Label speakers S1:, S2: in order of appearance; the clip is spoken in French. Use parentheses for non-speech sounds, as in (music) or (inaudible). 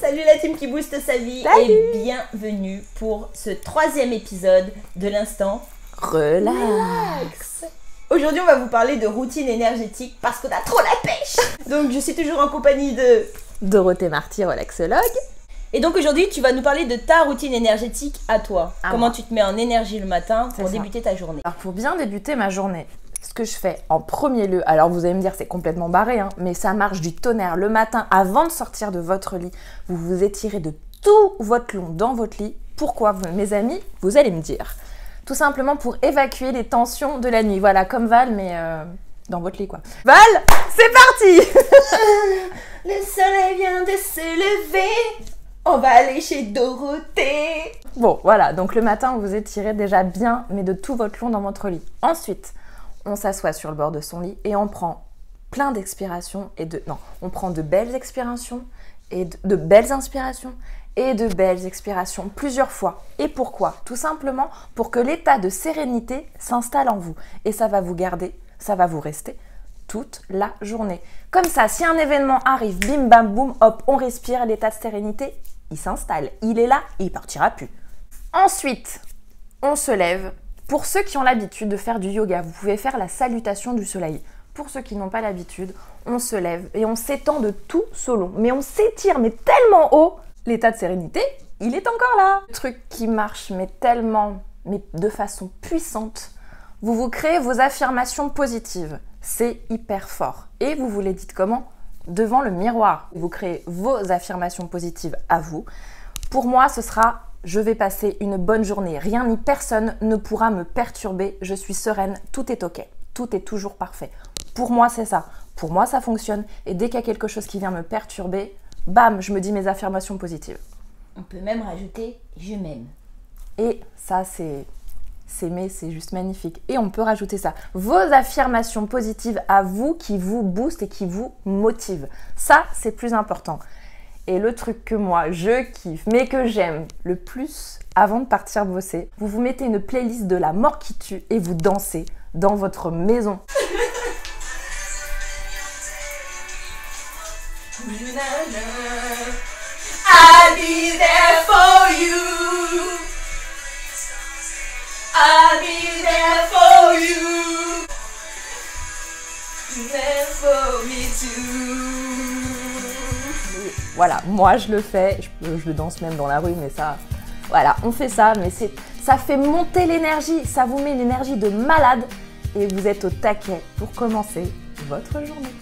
S1: Salut la team qui booste sa vie
S2: Salut.
S1: et bienvenue pour ce troisième épisode de l'instant.
S2: Relax.
S1: Aujourd'hui on va vous parler de routine énergétique parce qu'on a trop la pêche Donc je suis toujours en compagnie de...
S2: Dorothée Marty, relaxologue.
S1: Et donc aujourd'hui tu vas nous parler de ta routine énergétique à toi. Comment tu te mets en énergie le matin pour débuter ta journée.
S2: Alors pour bien débuter ma journée, ce que je fais en premier lieu, alors vous allez me dire c'est complètement barré, hein, mais ça marche du tonnerre. Le matin, avant de sortir de votre lit, vous vous étirez de tout votre long dans votre lit. Pourquoi, mes amis Vous allez me dire? Tout simplement pour évacuer les tensions de la nuit. Voilà, comme Val, mais euh, dans votre lit quoi. Val, c'est parti (laughs)
S1: Le soleil vient de se lever On va aller chez Dorothée
S2: Bon, voilà, donc le matin, vous étirez déjà bien, mais de tout votre long dans votre lit. Ensuite, on s'assoit sur le bord de son lit et on prend plein d'expirations et de... Non, on prend de belles expirations et de, belles inspirations et de belles expirations plusieurs fois. Et pourquoi? Tout simplement pour que l'état de sérénité s'installe en vous. Et ça va vous garder, ça va vous rester toute la journée. Comme ça, si un événement arrive, bim bam boum, hop, on respire, l'état de sérénité, il s'installe. Il est là, il partira plus. Ensuite, on se lève. Pour ceux qui ont l'habitude de faire du yoga, vous pouvez faire la salutation du soleil. Pour ceux qui n'ont pas l'habitude, on se lève et on s'étend de tout ce long. Mais on s'étire, mais tellement haut, l'état de sérénité, il est encore là. Le truc qui marche, mais tellement, mais de façon puissante, vous vous créez vos affirmations positives. C'est hyper fort. Et vous vous les dites comment? Devant le miroir. Vous créez vos affirmations positives à vous. Pour moi, ce sera je vais passer une bonne journée. Rien ni personne ne pourra me perturber. Je suis sereine. Tout est ok. Tout est toujours parfait. Pour moi, c'est ça. Pour moi, ça fonctionne. Et dès qu'il y a quelque chose qui vient me perturber, bam, je me dis mes affirmations positives.
S1: On peut même rajouter je m'aime.
S2: Et ça, c'est s'aimer, c'est juste magnifique. Et on peut rajouter ça. Vos affirmations positives à vous qui vous boostent et qui vous motivent. Ça, c'est plus important. Et le truc que moi, je kiffe, mais que j'aime le plus avant de partir bosser, vous vous mettez une playlist de la mort qui tue et vous dansez dans votre maison.
S1: Me too.
S2: Voilà, moi je le fais, je, le danse même dans la rue, mais ça, voilà, on fait ça, mais c'est, ça fait monter l'énergie, ça vous met l'énergie de malade et vous êtes au taquet pour commencer votre journée.